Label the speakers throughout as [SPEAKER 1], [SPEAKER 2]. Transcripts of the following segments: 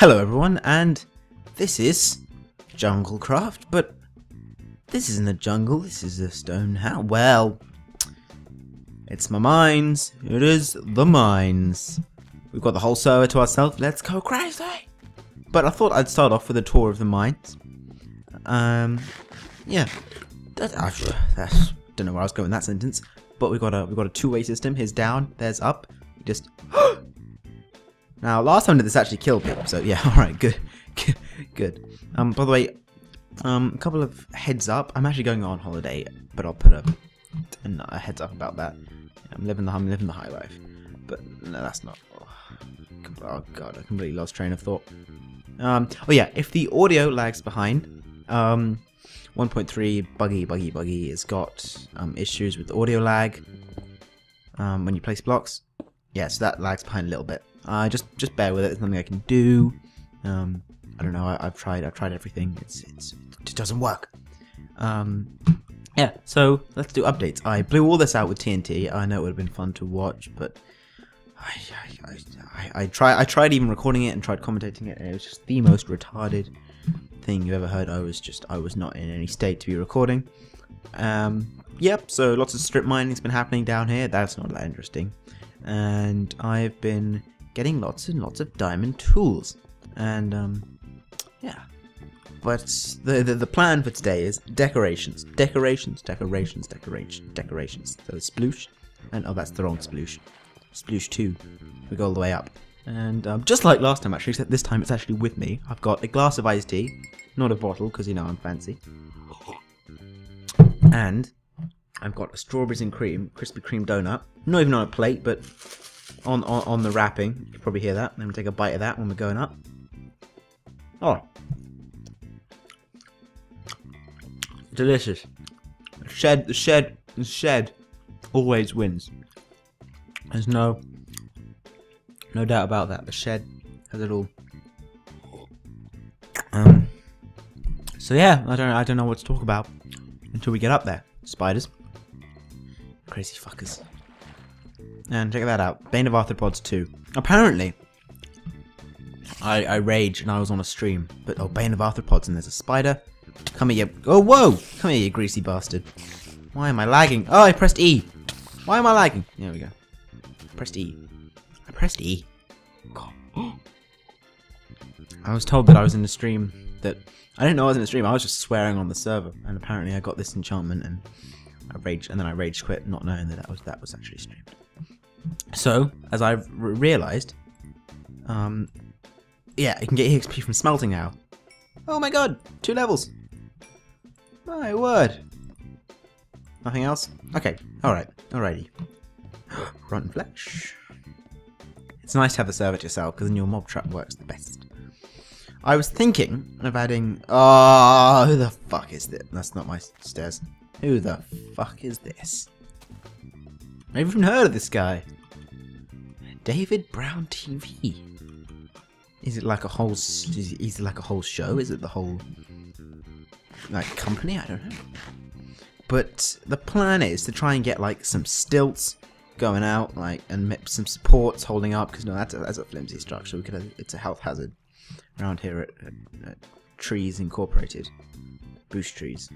[SPEAKER 1] Hello everyone, and this is Junglecraft, but this isn't a jungle, this is a stone house. Well, it's my mines. It is the mines. We've got the whole server to ourselves. Let's go crazy! But I thought I'd start off with a tour of the mines. Um, yeah. That, I, that's, don't know where I was going in that sentence. But we've got a we've got a two-way system. Here's down, there's up. You just Now, last time did this actually killed people, so yeah, alright, good, good, good. Um, by the way, um, a couple of heads up. I'm actually going on holiday, but I'll put a, a heads up about that. I'm living the I'm living the high life, but no, that's not. Oh, oh god, I completely lost train of thought. Um, oh yeah, if the audio lags behind, um, 1.3 buggy buggy buggy has got um, issues with audio lag um, when you place blocks. Yeah, so that lags behind a little bit. Uh, just just bear with it. There's nothing I can do. Um, I don't know. I, have tried. I've tried everything. It's it's it just doesn't work. Um, yeah. So let's do updates. I blew all this out with TNT. I know it would have been fun to watch, but I I, I, I try I tried even recording it and tried commentating it, and it was just the most retarded thing you ever heard. I was just I was not in any state to be recording. Um, yep. So lots of strip mining's been happening down here. That's not that interesting. And I've been getting lots and lots of diamond tools. And, um, yeah. But the, the, the plan for today is decorations. Decorations, decorations, decorations, decorations. So sploosh. And, oh, that's the wrong sploosh. Sploosh 2. We go all the way up. And um, just like last time, actually, except this time it's actually with me. I've got a glass of iced tea. Not a bottle, because, you know, I'm fancy. And I've got a strawberries and cream, Krispy Kreme donut. Not even on a plate, but on, on, on the wrapping. You can probably hear that. Let me take a bite of that when we're going up. Oh. Delicious. Shed, the shed, the shed always wins. There's no, no doubt about that. The shed has it all. Um. So yeah, I don't, I don't know what to talk about until we get up there. Spiders. Crazy fuckers. And check that out. Bane of Arthropods 2. Apparently, I, I rage and I was on a stream, but oh, Bane of Arthropods and there's a spider. Come here, you. Oh, whoa! Come here, you greasy bastard. Why am I lagging? Oh, I pressed E. Why am I lagging? There we go. Pressed E. I pressed E. God. I was told that I was in the stream that I didn't know I was in the stream. I was just swearing on the server, and apparently I got this enchantment and I raged, and then I rage quit, not knowing that that was that was actually streamed. So, as I've realized, um, yeah, you can get EXP from smelting now. Oh my god, two levels. My word. Nothing else? Okay, alright, alrighty. Rotten flesh. It's nice to have the server to yourself, because then your mob trap works the best. I was thinking of adding... Oh, who the fuck is this? That's not my stairs. Who the fuck is this? I've even heard of this guy. David Brown TV. Is it like a whole? Is it, is it like a whole show? Is it the whole like company? I don't know. But the plan is to try and get like some stilts going out, like and some supports holding up because no, that's a, that's a flimsy structure. We could have, it's a health hazard around here at, at, at Trees Incorporated, bush trees,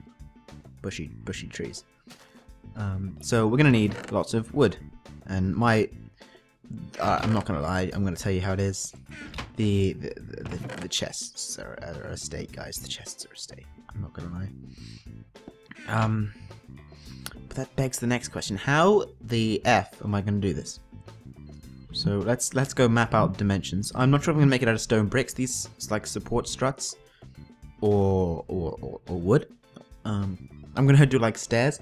[SPEAKER 1] bushy bushy trees. Um, so we're to need lots of wood. And my... Uh, I'm not to lie, I'm to tell you how it is. The the, the, the chests are, are a state, guys. The chests are a state. I'm not to lie. Um, but that begs the next question. How the F am I to do this? So let's let's go map out dimensions. I'm not sure if I'm to make it out of stone bricks. These like support struts or, or, or, or wood. Um, I'm to do like stairs.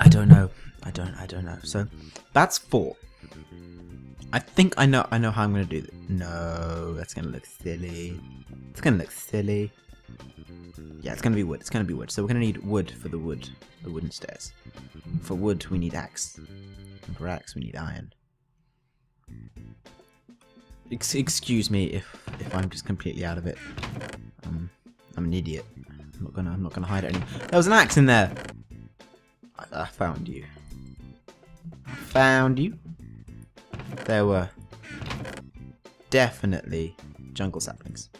[SPEAKER 1] I don't know. I don't. I don't know. So that's four. I think I know. I know how I'm gonna do that. No, that's gonna look silly. It's gonna look silly. Yeah, it's gonna be wood. It's gonna be wood. So we're gonna need wood for the wood, the wooden stairs. For wood, we need axe. And for axe, we need iron. Ex excuse me if if I'm just completely out of it. Um, I'm an idiot. I'm not gonna. I'm not gonna hide it anymore. There was an axe in there. I, found you. Found you. There were definitely jungle saplings.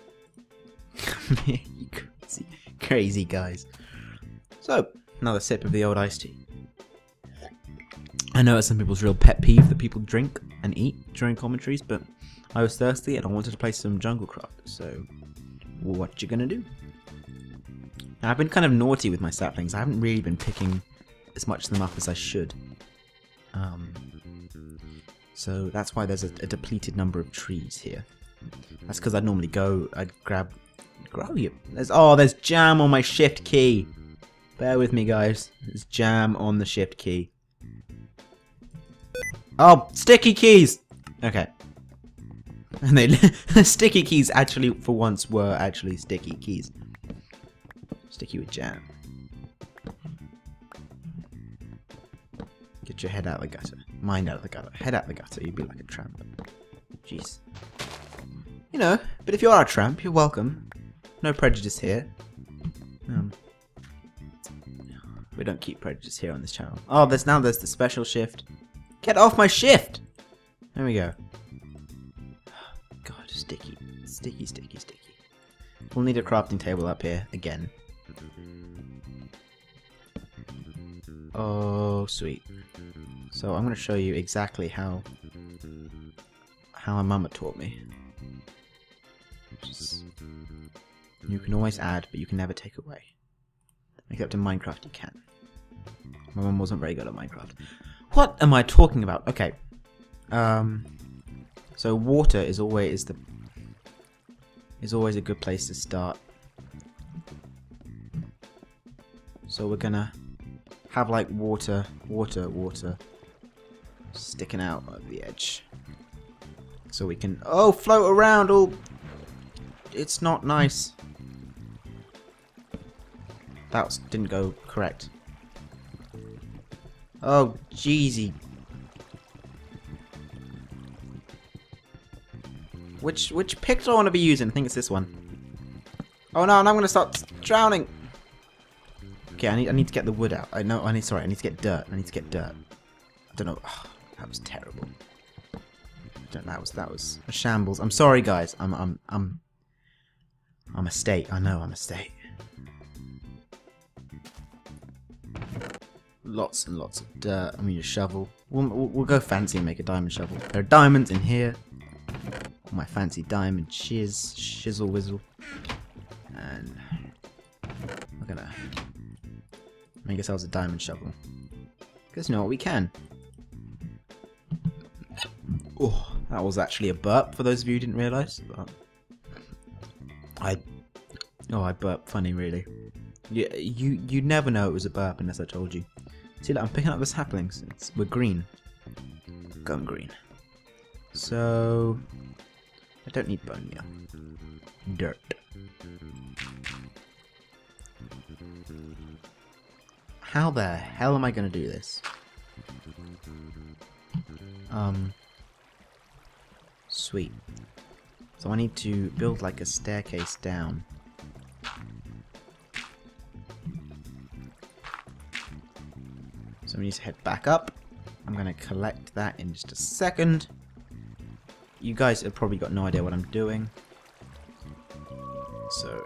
[SPEAKER 1] you crazy, crazy guys. So, another sip of the old iced tea. I know it's some people's real pet peeve that people drink and eat during commentaries, but I was thirsty and I wanted to play some Jungle Craft, so what you gonna do? Now, I've been kind of naughty with my saplings. I haven't really been picking as much of them up as I should. Um, so that's why there's a, a depleted number of trees here. That's because I'd normally go, I'd grab, grow you. There's, oh, there's jam on my shift key. Bear with me, guys. There's jam on the shift key. Oh, sticky keys! Okay. And they, the sticky keys actually, for once, were actually sticky keys. Sticky with jam. Get your head out of the gutter. Mind out of the gutter. Head out of the gutter. You'd be like a tramp. Jeez. You know, but if you are a tramp, you're welcome. No prejudice here. Um, we don't keep prejudice here on this channel. Oh, there's now there's the special shift. Get off my shift! There we go. God, sticky. Sticky, sticky, sticky. We'll need a crafting table up here again. Oh, sweet. So I'm going to show you exactly how how my mama taught me. Just, you can always add, but you can never take away. Except in Minecraft you can. My mum wasn't very good at Minecraft. What am I talking about? Okay. Um so water is always the is always a good place to start. So we're gonna have like water, water, water sticking out of the edge. So we can, oh, float around all, it's not nice. That didn't go correct. Oh, jeezy. Which, which pick do I want to be using? I think it's this one. Oh no, and I'm gonna start drowning. Okay, I need, I need to get the wood out. I know, I need, sorry, I need to get dirt. I need to get dirt. I don't know. Oh, that was terrible. Don't, that was, that was a shambles. I'm sorry, guys. I'm, I'm, I'm, I'm a state. I know I'm a state. Lots and lots of dirt. I mean, a shovel. We'll, we'll, we'll go fancy and make a diamond shovel. There are diamonds in here. My fancy diamond shiz, shizzle whizzle. And we're gonna make ourselves a diamond shovel. Because you know what, we can. Oh, that was actually a burp for those of you who didn't realise. I, oh, I burp funny really. You, you, you never know it was a burp unless I told you. See, look, I'm picking up the saplings. It's, we're green. Going green. So, I don't need bone meal. Dirt. How the hell am I going to do this? Um, sweet. So I need to build like a staircase down. So we need to head back up. I'm going to collect that in just a second. You guys have probably got no idea what I'm doing. So,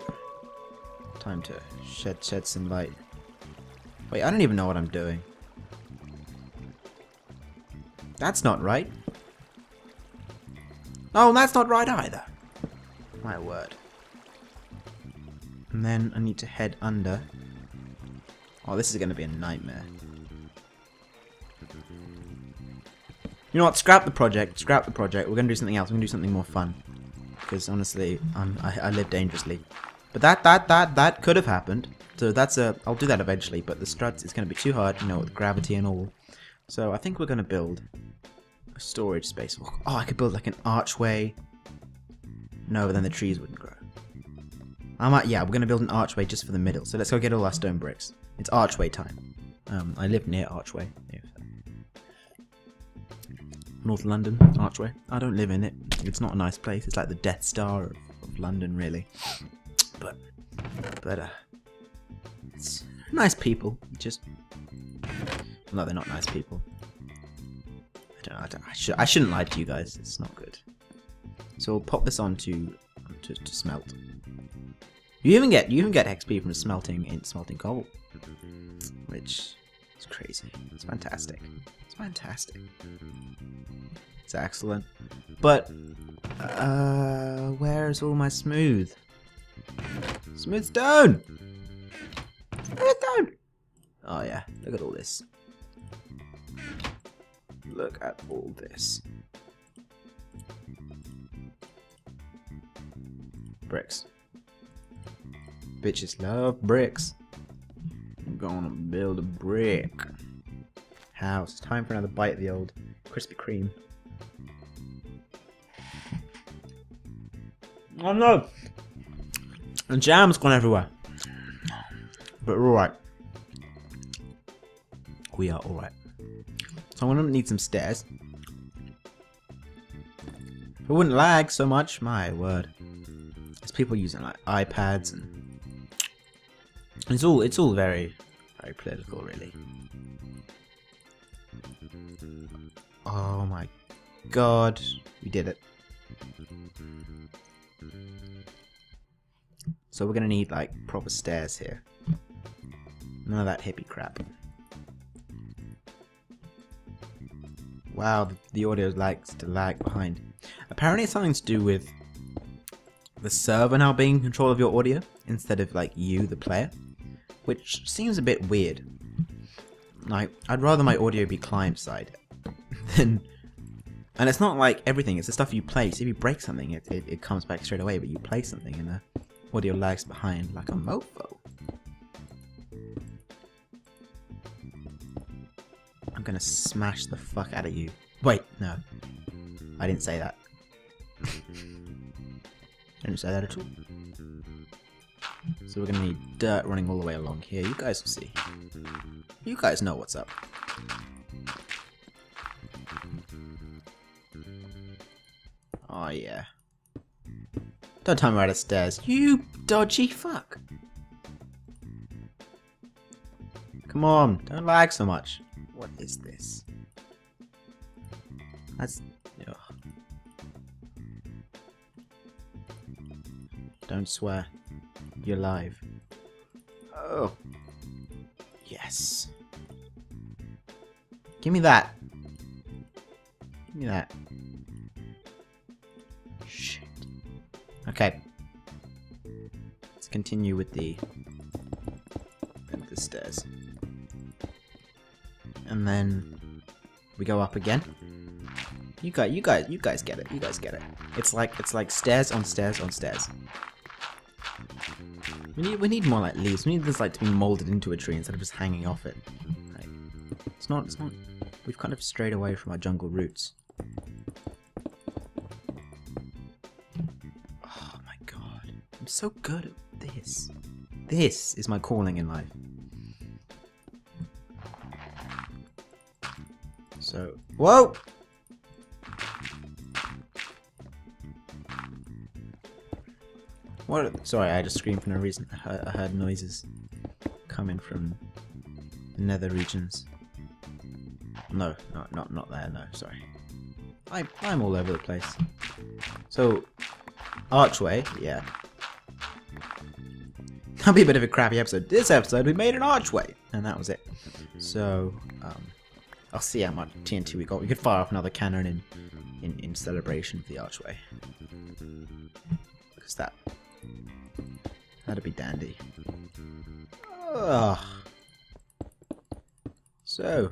[SPEAKER 1] time to shed shed some light. Wait, I don't even know what I'm doing. That's not right. Oh, that's not right either. My word. And then I need to head under. Oh, this is going to be a nightmare. You know what? Scrap the project. Scrap the project. We're going to do something else. We're going to do something more fun. Because honestly, I'm, I, I live dangerously. But that, that, that, that could have happened. So that's a, I'll do that eventually, but the struts is going to be too hard, you know, with gravity and all. So I think we're going to build storage space. Oh, I could build like an archway. No, then the trees wouldn't grow. I might, yeah, we're going to build an archway just for the middle. So let's go get all our stone bricks. It's archway time. Um, I live near Archway. North London, Archway. I don't live in it. It's not a nice place. It's like the Death Star of, of London, really. But, but, uh, it's nice people. Just, no, they're not nice people. I don't, I, don't, I, sh I shouldn't lie to you guys. It's not good. So we'll pop this on to, to, to smelt. You even get you even get XP from smelting in smelting coal, which is crazy. It's fantastic. It's fantastic. It's excellent. But uh, where's all my smooth? Smooth stone. Smooth stone. Oh yeah, look at all this. Look at all this. Bricks. Bitches love bricks. I'm gonna build a brick house. Time for another bite of the old Krispy Kreme. Oh no! The jam's gone everywhere. But we're alright. We are alright. So I'm gonna need some stairs. It wouldn't lag so much, my word. There's people using like iPads and it's all it's all very very political really. Oh my god, we did it. So we're gonna need like proper stairs here. None of that hippie crap. Wow, the audio likes to lag behind. Apparently it's something to do with the server now being in control of your audio instead of like you, the player, which seems a bit weird. Like, I'd rather my audio be client side than. And it's not like everything, it's the stuff you play. So if you break something, it, it, it comes back straight away, but you play something and the audio lags behind like a mofo. I'm gonna smash the fuck out of you. Wait, no. I didn't say that. I didn't say that at all. So we're gonna need dirt running all the way along here. You guys will see. You guys know what's up. Oh yeah. Don't tell me right stairs. You dodgy fuck. Come on, don't lag so much. What is this? That's... Ugh. Don't swear. You're live. Oh. Yes. Give me that. Give me that. Shit. Okay. Let's continue with the... with the stairs and then we go up again. You guys, you guys, you guys get it. You guys get it. It's like it's like stairs on stairs on stairs. We need we need more like leaves. We need this like to be molded into a tree instead of just hanging off it. Like, it's not. It's not. We've kind of strayed away from our jungle roots. Oh my god! I'm so good at this. This is my calling in life. So, whoa! What? Sorry, I just screamed for no reason. I heard, noises coming from the nether regions. No, not not not there. No, sorry. I I'm all over the place. So, archway, yeah. That'll be a bit of a crappy episode. This episode, we made an archway, and that was it. So, um, I'll see how much TNT we got. We could fire off another cannon in, in, in celebration of the archway. Because that... That'd be dandy. Ugh. So...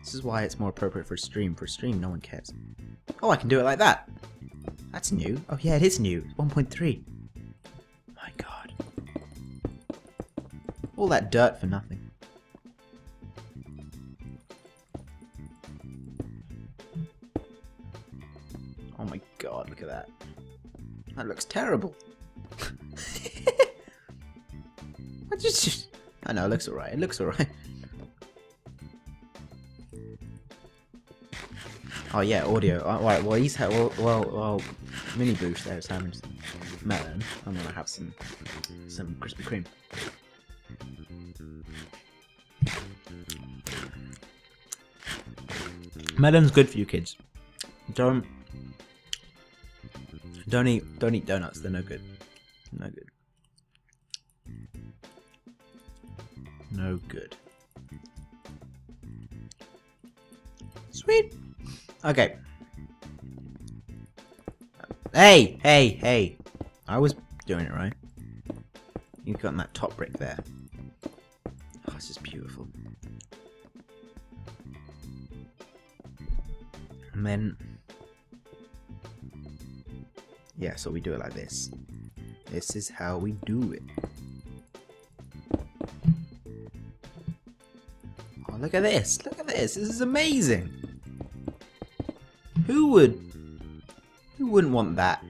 [SPEAKER 1] This is why it's more appropriate for a stream. For a stream, no one cares. Oh, I can do it like that! That's new. Oh yeah, it is new. 1.3. My god. All that dirt for nothing. Oh god, look at that. That looks terrible. I just, I know, it looks alright. It looks alright. Oh yeah, audio. All right, well he's had well, well, well, mini boost there is having melon. I'm gonna have some, some Krispy Kreme. Melon's good for you kids. Don't Don't eat don't eat donuts, they're no good. No good. No good. Sweet. Okay. Hey, hey, hey. I was doing it right. You've got that top brick there. Oh, this is beautiful. And then... Yeah, so we do it like this. This is how we do it. Oh, look at this. Look at this. This is amazing. Who would... Who wouldn't want that?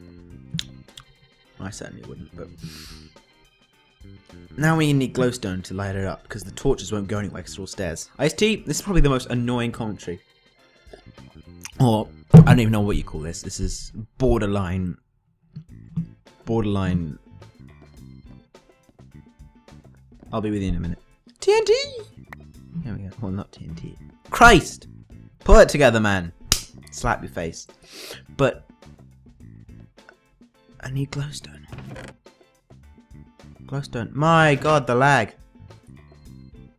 [SPEAKER 1] I certainly wouldn't, but... Now we need glowstone to light it up, because the torches won't go anywhere because it's all stairs. Ice-T, this is probably the most annoying commentary. Or, I don't even know what you call this. This is borderline... Borderline... I'll be with you in a minute. TNT! There we go. Well, not TNT. Christ! Pull it together, man! Slap your face. But... I need glowstone. Glowstone. My god, the lag.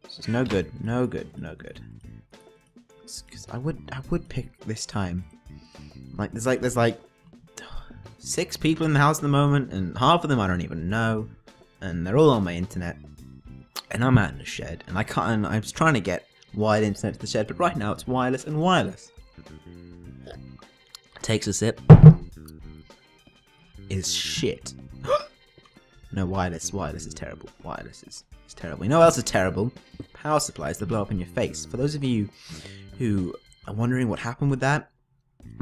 [SPEAKER 1] This is no good. No good. No good. Because I would, I would pick this time. Like there's like there's like six people in the house at the moment, and half of them I don't even know, and they're all on my internet, and I'm out in the shed, and I can't. And I was trying to get wired internet to the shed, but right now it's wireless and wireless. Takes a sip. Is shit. No, wireless. Wireless is terrible. Wireless is, is terrible. You know what else is terrible? Power supplies that blow up in your face. For those of you who are wondering what happened with that,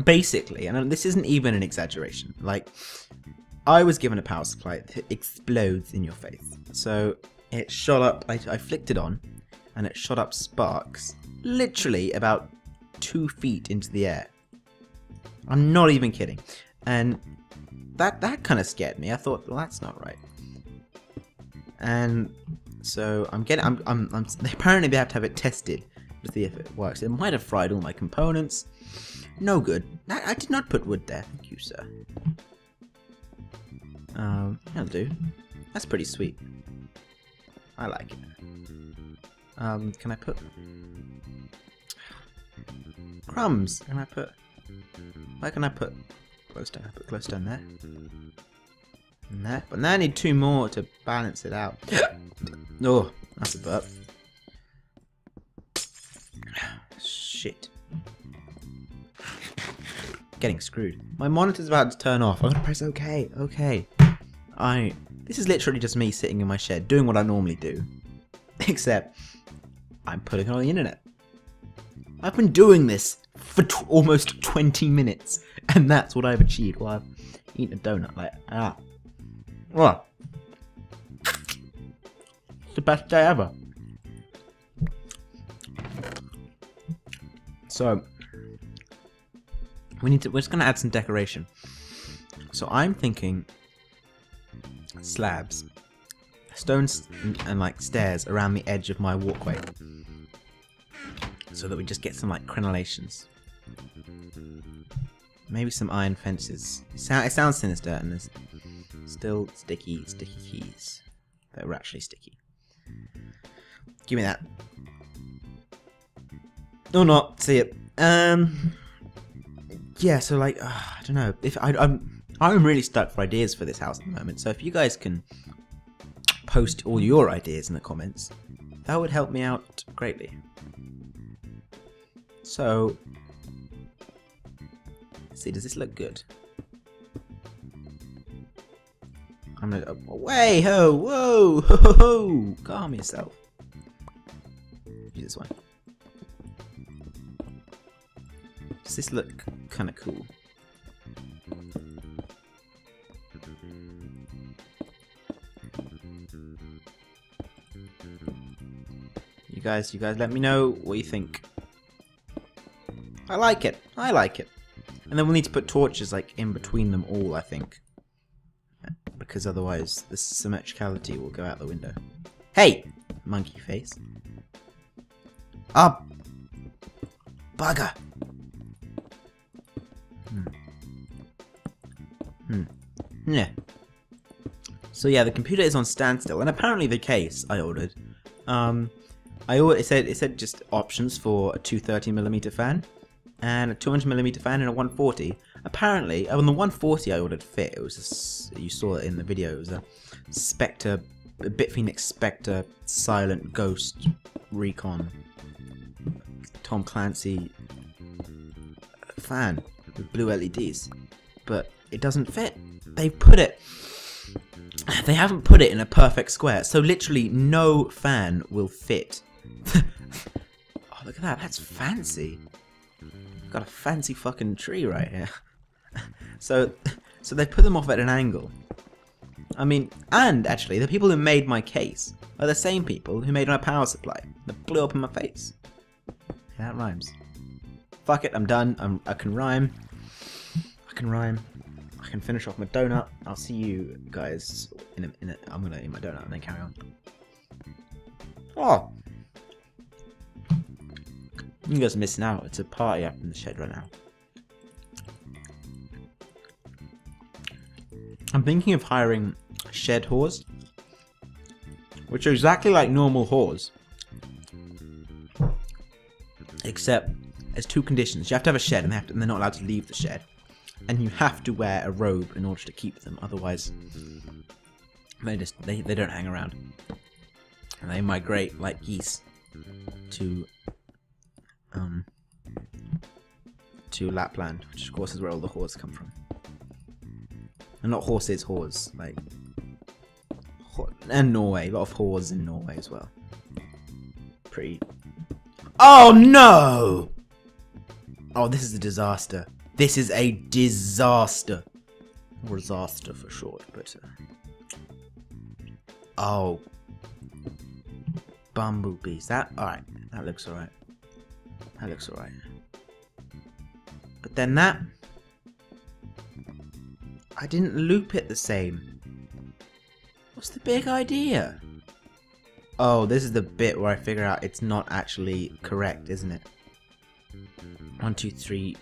[SPEAKER 1] basically, and this isn't even an exaggeration, like, I was given a power supply that explodes in your face. So it shot up, I, I flicked it on, and it shot up sparks literally about two feet into the air. I'm not even kidding. And that that kind of scared me. I thought, well, that's not right and so I'm getting. I'm, I'm, I'm. Apparently, they have to have it tested to see if it works. It might have fried all my components. No good. I, I did not put wood there. Thank you, sir. Um, that'll do. That's pretty sweet. I like it. Um, can I put crumbs? Can I put? Where can I put glowstone? I put glowstone there. Nah, but now I need two more to balance it out. oh, that's a burp. Shit. Getting screwed. My monitor's about to turn off. I'm gonna press OK. OK. I. This is literally just me sitting in my shed doing what I normally do. Except, I'm putting it on the internet. I've been doing this for almost 20 minutes, and that's what I've achieved while I've eaten a donut. Like, ah. What? It's the best day ever. So, we need to, we're just going to add some decoration. So I'm thinking slabs, stones and, and like stairs around the edge of my walkway. So that we just get some like crenellations. Maybe some iron fences. It, sound, it sounds sinister and there's Still sticky, sticky keys. That were actually sticky. Give me that. Or not. See it. Um. Yeah. So like, uh, I don't know. If I, I'm, I'm really stuck for ideas for this house at the moment. So if you guys can post all your ideas in the comments, that would help me out greatly. So, see, does this look good? I'm gonna go, way ho, whoa, ho, ho, ho. calm yourself. Use this one. Does this look kind of cool? You guys, you guys, let me know what you think. I like it. I like it. And then we'll need to put torches like in between them all, I think because otherwise the symmetricality will go out the window. Hey! Monkey face. Up! Bugger! Yeah. So yeah, the computer is on standstill, and apparently the case I ordered, um, I ordered, it said it said just options for a 230 millimeter fan, and a 200 millimeter fan and a 140. Apparently, on the 140 I ordered fit. It was a you saw it in the video. It was a Spectre, a BitFenix Spectre Silent Ghost Recon Tom Clancy fan with blue LEDs, but it doesn't fit. They put it. They haven't put it in a perfect square, so literally no fan will fit. oh, look at that. That's fancy. Got a fancy fucking tree right here. so, so they put them off at an angle. I mean, and actually, the people who made my case are the same people who made my power supply that blew up in my face. Yeah, that rhymes. Fuck it, I'm done. I'm, I can rhyme. I can rhyme. I can finish off my donut. I'll see you guys in a minute. I'm gonna eat my donut and then carry on. Oh! You guys are missing out. It's a party up in the shed right now. I'm thinking of hiring shed whores, which are exactly like normal whores, except there's two conditions. You have to have a shed, and, they to, and they're not allowed to leave the shed, and you have to wear a robe in order to keep them. Otherwise, they just they, they don't hang around, and they migrate like geese to um to Lapland, which of course is where all the whores come from. And not horses, whores, like and Norway, a lot of whores in Norway as well. Pretty. Oh no! Oh, this is a disaster. This is a disaster. Disaster for short, but. Uh... Oh. Bumblebees. That. Alright. That looks alright. That looks alright. But then that. I didn't loop it the same. What's the big idea? Oh, this is the bit where I figure out it's not actually correct, isn't it? One, two, three.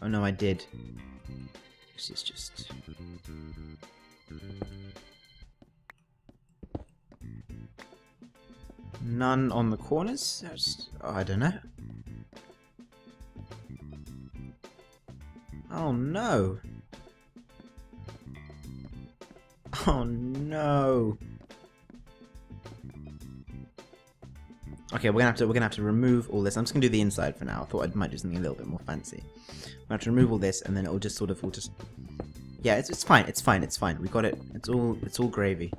[SPEAKER 1] Oh no, I did. This is just... None on the corners? Oh, I don't know. Oh no! Oh no! Okay, we're gonna have to we're gonna have to remove all this. I'm just gonna do the inside for now. I thought I might do something a little bit more fancy. We have to remove all this, and then it'll just sort of will just. Yeah, it's it's fine. It's fine. It's fine. We got it. It's all it's all gravy.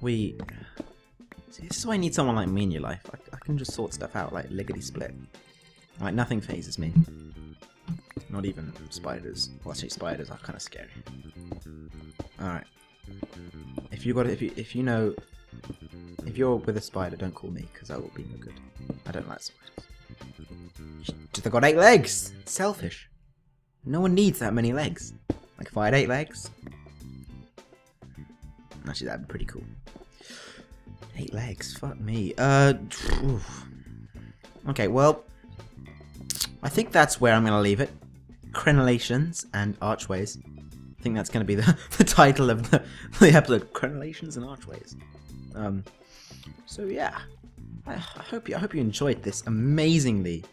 [SPEAKER 1] We. See, this is why I need someone like me in your life. I, I can just sort stuff out like lickety split. Like nothing phases me. Not even spiders. Well, actually, spiders are kind of scary. All right. If you got it, if you if you know if you're with a spider, don't call me because I will be no good. I don't like spiders. They got eight legs. Selfish. No one needs that many legs. Like if I had eight legs. Actually, that'd be pretty cool. Eight legs. Fuck me. Uh. Oof. Okay. Well. I think that's where I'm going to leave it. Crenellations and Archways. I think that's going to be the, the title of the, the episode. Crenellations and Archways. Um, so yeah, I, hope you I hope you enjoyed this amazingly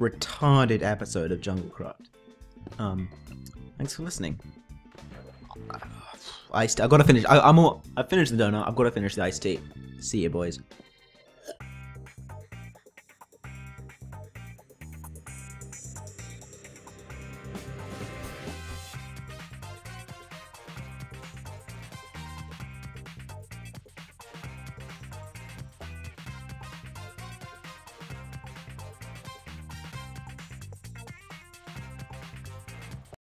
[SPEAKER 1] retarded episode of Jungle Craft. Um, thanks for listening. I I gotta finish. I, I'm all, I finished the donut. I've got to finish the iced tea. See you, boys.